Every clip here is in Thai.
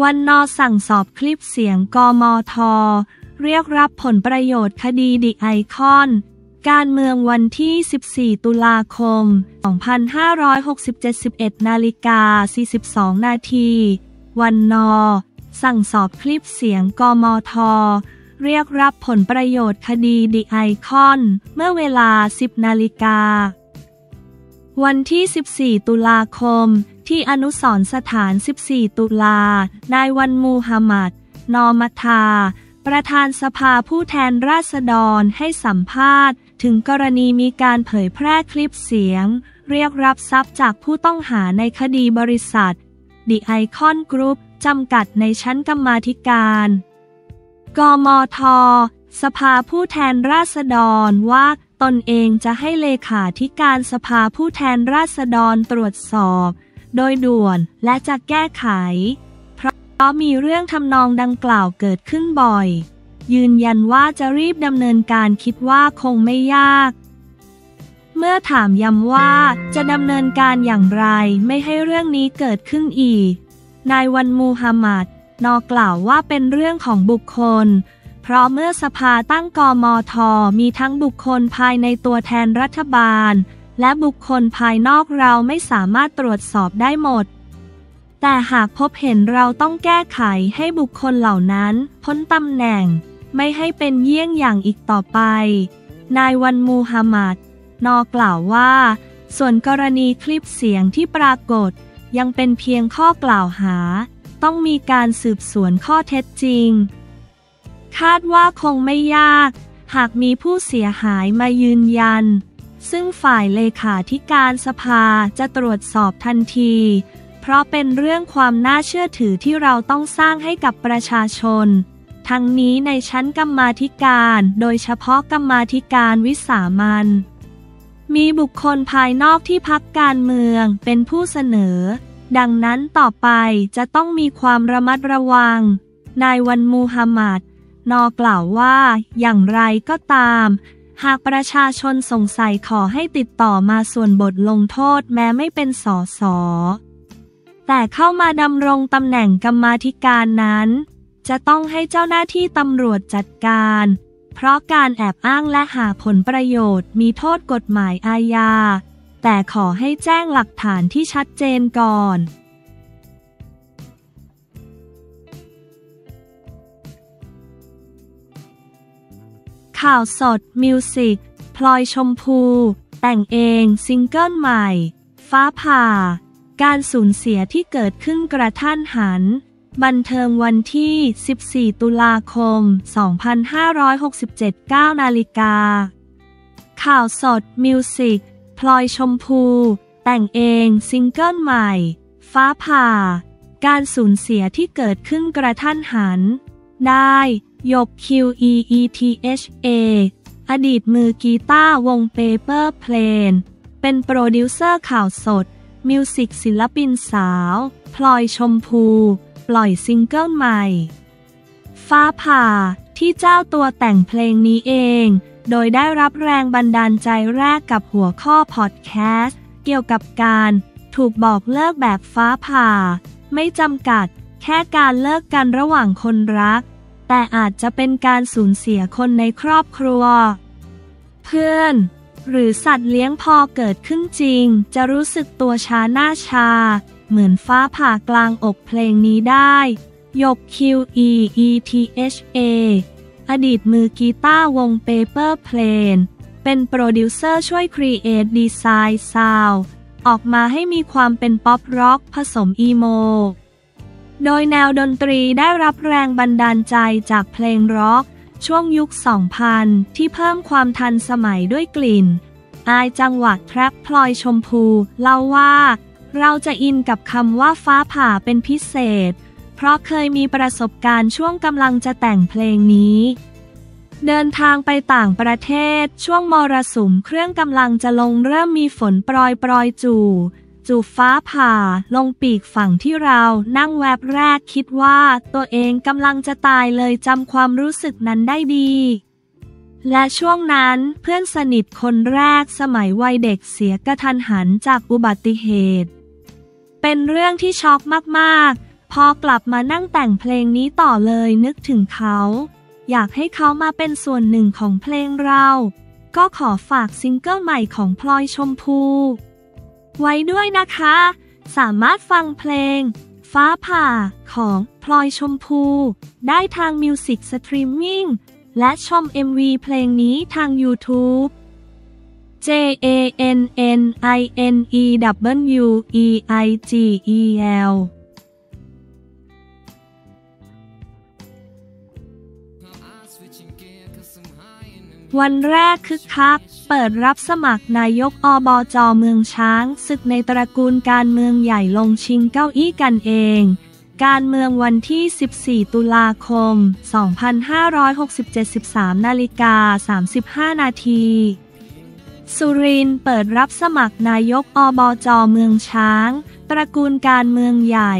วันนอสั่งสอบคลิปเสียงกมท เรียกรับผลประโยชน์คดีดิไอคอน การเมืองวันที่ 14 ตุลาคม 2567 11นาฬิกา 42 นาที วันนอ สั่งสอบคลิปเสียงกมท เรียกรับผลประโยชน์คดีดิไอคอน เมื่อเวลา 10 นาฬิกา วันที่ 14 ตุลาคม ที่อนุสรณ์สถาน 14 ตุลา นายวันมูฮัมหมัด นอมัทา ประธานสภาผู้แทนราษฎรให้สัมภาษณ์ ถึงกรณีมีการเผยแพร่คลิปเสียง เรียกรับทรัพย์จากผู้ต้องหาในคดีบริษัทดิไอคอนกรุ๊ปจำกัดในชั้นกรรมาธิการ กมท สภาผู้แทนราษฎรว่าตนเองจะให้เลขาธิการสภาผู้แทนราษฎรตรวจสอบ โดยด่วนและจะแก้ไข เพราะมีเรื่องทำนองดังกล่าวเกิดขึ้นบ่อย ยืนยันว่าจะรีบดำเนินการคิดว่าคงไม่ยาก เมื่อถามย้ำว่าจะดำเนินการอย่างไรไม่ให้เรื่องนี้เกิดขึ้นอีก นายวันมูฮัมหมัดนอกล่าวว่าเป็นเรื่องของบุคคล เพราะเมื่อสภาตั้งกมท มีทั้งบุคคลภายในตัวแทนรัฐบาล และบุคคลภายนอกเราไม่สามารถตรวจสอบได้หมด แต่หากพบเห็นเราต้องแก้ไขให้บุคคลเหล่านั้นพ้นตำแหน่ง ไม่ให้เป็นเยี่ยงอย่างอีกต่อไป นายวันมูฮัมหมัด นอกล่าวว่า ส่วนกรณีคลิปเสียงที่ปรากฏ ยังเป็นเพียงข้อกล่าวหา ต้องมีการสืบสวนข้อเท็จจริง คาดว่าคงไม่ยาก หากมีผู้เสียหายมายืนยัน ซึ่งฝ่ายเลขาธิการสภาจะตรวจสอบทันที เพราะเป็นเรื่องความน่าเชื่อถือที่เราต้องสร้างให้กับประชาชน ทั้งนี้ในชั้นกรรมาธิการ โดยเฉพาะกรรมาธิการวิสามันมีบุคคลภายนอกที่พักการเมืองเป็นผู้เสนอ ดังนั้นต่อไปจะต้องมีความระมัดระวัง นายวันมูฮัมหมัด นอกล่าวว่าอย่างไรก็ตาม หากประชาชนสงสัยขอให้ติดต่อมาส่วนบทลงโทษแม้ไม่เป็นสอสอแต่เข้ามาดำรงตำแหน่งกรรมาธิการนั้น จะต้องให้เจ้าหน้าที่ตำรวจจัดการ เพราะการแอบอ้างและหาผลประโยชน์มีโทษกฎหมายอาญาแต่ขอให้แจ้งหลักฐานที่ชัดเจนก่อน ข่าวสดมิวสิกพลอยชมพู แต่งเองซิงเกิลใหม่ ฟ้าผ่า การสูญเสียที่เกิดขึ้นกระทันหัน บันเทิงวันที่ 14 ตุลาคม 2567 9นาฬิกา ข่าวสดมิวสิกพลอยชมพู แต่งเองซิงเกิลใหม่ ฟ้าผ่า การสูญเสียที่เกิดขึ้นกระทันหัน ได้ ยก Q E E T H A อดีตมือกีตาร์วง Paper Plane เป็นโปรดิวเซอร์ข่าวสด มิวสิกศิลปินสาว พลอยชมพู ปล่อยซิงเกิลใหม่ ฟ้าผ่าที่เจ้าตัวแต่งเพลงนี้เอง โดยได้รับแรงบันดาลใจแรกกับหัวข้อพอดแคสต์ เกี่ยวกับการถูกบอกเลิกแบบฟ้าผ่า ไม่จำกัด แค่การเลิกกันระหว่างคนรัก แต่อาจจะเป็นการสูญเสียคนในครอบครัว เพื่อน หรือสัตว์เลี้ยงพอเกิดขึ้นจริง จะรู้สึกตัวช้าหน้าชา เหมือนฟ้าผ่ากลางอกเพลงนี้ได้ยก Q E E T H A อดีตมือกีตาร์วง Paper Plane เป็นโปรดิวเซอร์ช่วย create ดีไซน์ sound ออกมาให้มีความเป็นป๊อปร็อกผสม emo โดยแนวดนตรีได้รับแรงบันดาลใจจากเพลงร็อก ช่วงยุค 2000 ที่เพิ่มความทันสมัยด้วยกลิ่น อายจังหวัดแทรปพลอยชมพูเล่าว่า เราจะอินกับคำว่าฟ้าผ่าเป็นพิเศษ เพราะเคยมีประสบการณ์ช่วงกำลังจะแต่งเพลงนี้ เดินทางไปต่างประเทศช่วงมรสุมเครื่องกำลังจะลงเริ่มมีฝนปรอยปรอยจู่ จู่ฟ้าผ่าลงปีกฝั่งที่เรานั่งแวบแรกคิดว่าตัวเองกำลังจะตายเลยจำความรู้สึกนั้นได้ดี และช่วงนั้นเพื่อนสนิทคนแรกสมัยวัยเด็กเสียกระทันหันจากอุบัติเหตุ เป็นเรื่องที่ช็อกมากๆ พอกลับมานั่งแต่งเพลงนี้ต่อเลยนึกถึงเขา อยากให้เขามาเป็นส่วนหนึ่งของเพลงเรา ก็ขอฝากซิงเกิลใหม่ของพลอยชมพู ไว้ด้วยนะคะ สามารถฟังเพลง ฟ้าผ่าของพลอยชมพู ได้ทาง music streaming และชม MV เพลงนี้ทาง YouTube J A N N I N E W E I G E L วันแรกคึกคัก เปิดรับสมัครนายกอบจเมืองช้าง ศึกในตระกูลการเมืองใหญ่ลงชิงเก้าอี้กันเอง การเมืองวันที่ 14 ตุลาคม 2567 13นาฬิกา 35 นาทีสุรินเปิดรับสมัครนายกอบจเมืองช้าง ตระกูลการเมืองใหญ่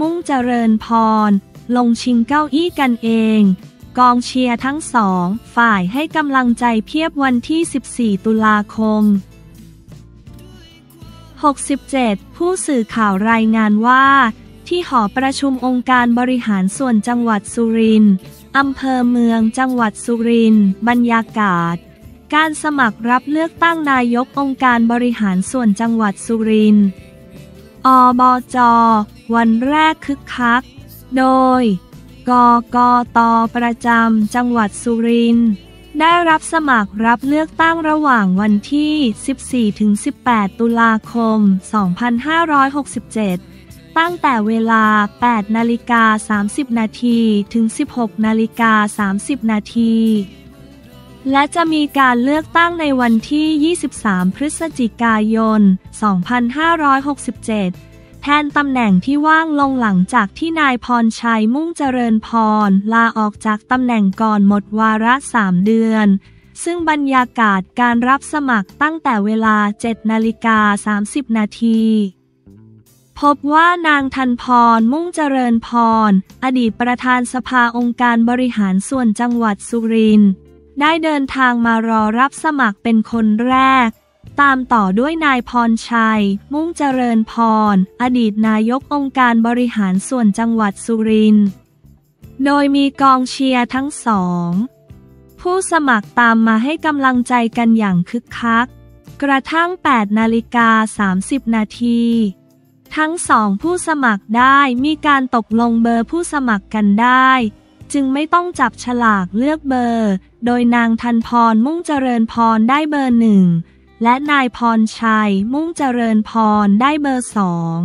มุ่งเจริญพร ลงชิงเก้าอี้กันเอง กองเชียร์ทั้งสอง ฝ่ายให้กำลังใจเพียบวันที่ 14 ตุลาคม 67 ผู้สื่อข่าวรายงานว่า ที่หอประชุมองค์การบริหารส่วนจังหวัดสุรินทร์อำเภอเมืองจังหวัดสุรินทร์บรรยากาศ การสมัครรับเลือกตั้งนายกองค์การบริหารส่วนจังหวัดสุรินทร์อบจ วันแรกคึกคัก โดย กกตประจำจังหวัดสุรินทร์ได้รับสมัครรับเลือกตั้งระหว่างวันที่ 14-18 ตุลาคม 2567 ตั้งแต่เวลา 8 นาฬิกา 30 นาที ถึง 16 นาฬิกา 30 นาที และจะมีการเลือกตั้งในวันที่ 23 พฤศจิกายน 2567 แทนตำแหน่งที่ว่างลงหลังจากที่นายพรชัยมุ่งเจริญพร ลาออกจากตำแหน่งก่อนหมดวาระสามเดือน ซึ่งบรรยากาศการรับสมัครตั้งแต่เวลา 7 นาฬิกา 30 นาทีพบว่านางทันพรมุ่งเจริญพร อดีตประธานสภาองค์การบริหารส่วนจังหวัดสุรินทร์ได้เดินทางมารอรับสมัครเป็นคนแรก ตามต่อด้วยนายพรชัย มุ่งเจริญพร อดีตนายกองค์การบริหารส่วนจังหวัดสุรินทร์ โดยมีกองเชียร์ทั้งสอง ผู้สมัครตามมาให้กำลังใจกันอย่างคึกคัก กระทั่ง 8 นาฬิกา 30 นาที ทั้งสองผู้สมัครได้มีการตกลงเบอร์ผู้สมัครกันได้จึงไม่ต้องจับฉลากเลือกเบอร์ โดยนางทันพรมุ่งเจริญพรได้เบอร์หนึ่ง และนายพรชัยมุ่งเจริญพรได้เบอร์สอง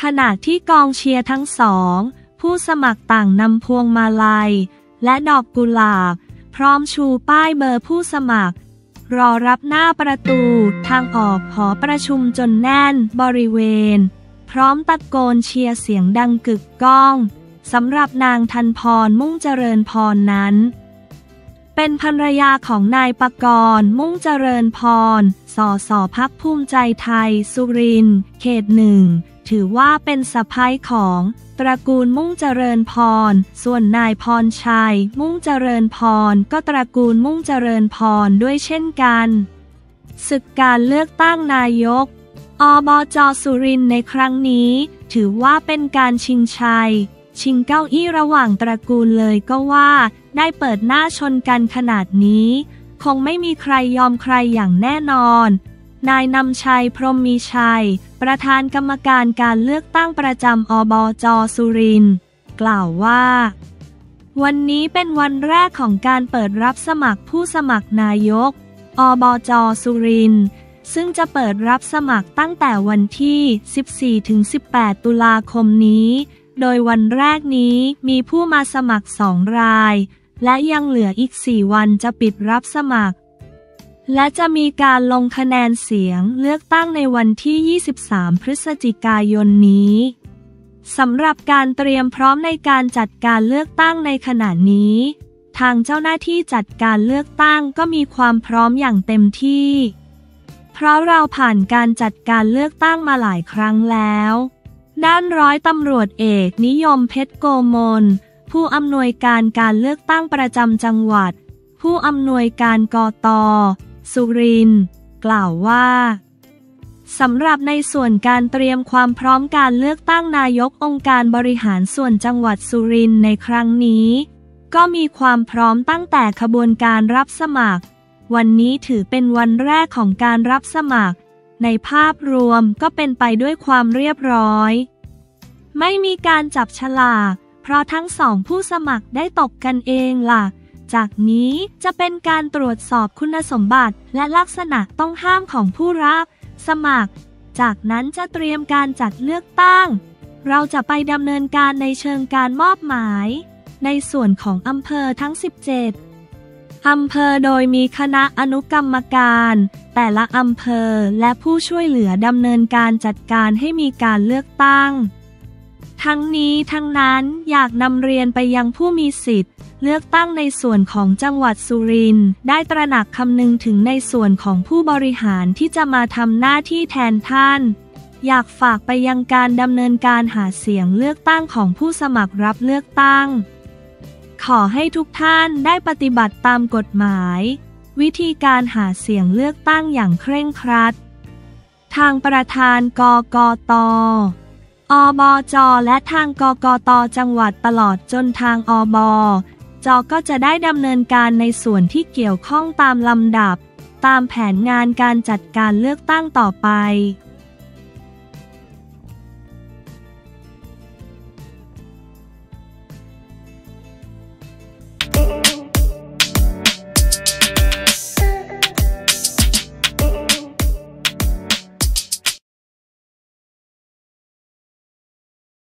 ขณะที่กองเชียร์ทั้งสอง ผู้สมัครต่างนำพวงมาลัย และดอกกุหลาบ พร้อมชูป้ายเบอร์ผู้สมัคร รอรับหน้าประตูทางออกหอประชุมจนแน่นบริเวณ พร้อมตะโกนเชียร์เสียงดังกึกก้องสำหรับนางทันพรมุ่งเจริญพรนั้น เป็นภรรยาของนายปกรณ์มุ่งเจริญพรสอสอพักภูมิใจไทย สุริน เขตหนึ่ง ถือว่าเป็นสะพ้ายของ ตระกูลมุ่งเจริญพร ส่วนนายพรชัย มุ่งเจริญพร ก็ตระกูลมุ่งเจริญพรด้วยเช่นกันศึกการเลือกตั้งนายก อบจสุรินในครั้งนี้ ถือว่าเป็นการชิงชัย ชิงเก้าอี้ระหว่างตระกูลเลยก็ว่า ได้เปิดหน้าชนกันขนาดนี้ คงไม่มีใครยอมใครอย่างแน่นอน นายนำชัยพรมมีชัย ประธานกรรมการการเลือกตั้งประจำอบจสุรินกล่าวว่า วันนี้เป็นวันแรกของการเปิดรับสมัครผู้สมัครนายก อบจสุรินทร์ซึ่งจะเปิดรับสมัครตั้งแต่วันที่ 14-18 ตุลาคมนี้ โดยวันแรกนี้มีผู้มาสมัครสองราย และยังเหลืออีก 4 วันจะปิดรับสมัคร และจะมีการลงคะแนนเสียงเลือกตั้งในวันที่ 23 พฤศจิกายนนี้สำหรับการเตรียมพร้อมในการจัดการเลือกตั้งในขณะนี้ ทางเจ้าหน้าที่จัดการเลือกตั้งก็มีความพร้อมอย่างเต็มที่ เพราะเราผ่านการจัดการเลือกตั้งมาหลายครั้งแล้ว ด้านร้อยตำรวจเอกนิยมเพชรโกมล ผู้อำนวยการการเลือกตั้งประจำจังหวัด ผู้อำนวยการกอตสุรินกล่าวว่าสำหรับในส่วนการเตรียมความพร้อมการเลือกตั้งนายกองค์การบริหารส่วนจังหวัดสุรินในครั้งนี้ ก็มีความพร้อมตั้งแต่ขบวนการรับสมัคร วันนี้ถือเป็นวันแรกของการรับสมัคร ในภาพรวมก็เป็นไปด้วยความเรียบร้อย ไม่มีการจับฉลาก เพราะทั้งสองผู้สมัครได้ตกกันเองล่ะ จากนี้จะเป็นการตรวจสอบคุณสมบัติ และลักษณะต้องห้ามของผู้รับ สมัคร จากนั้นจะเตรียมการจัดเลือกตั้ง เราจะไปดำเนินการในเชิงการมอบหมาย ในส่วนของอำเภอทั้ง 17อำเภอโดยมีคณะอนุกรรมการ แต่ละอำเภอและผู้ช่วยเหลือดำเนินการจัดการให้มีการเลือกตั้ง ทั้งนี้ทั้งนั้นอยากนำเรียนไปยังผู้มีสิทธิ์ เลือกตั้งในส่วนของจังหวัดสุรินทร์ได้ตระหนักคำนึงถึงในส่วนของผู้บริหารที่จะมาทำหน้าที่แทนท่าน อยากฝากไปยังการดำเนินการหาเสียงเลือกตั้งของผู้สมัครรับเลือกตั้ง ขอให้ทุกท่านได้ปฏิบัติตามกฎหมาย วิธีการหาเสียงเลือกตั้งอย่างเคร่งครัด ทางประธานกกต อบจและทางกกตจังหวัดตลอดจนทางอบจก็จะได้ดำเนินการในส่วนที่เกี่ยวข้องตามลำดับ ตามแผนงานการจัดการเลือกตั้งต่อไป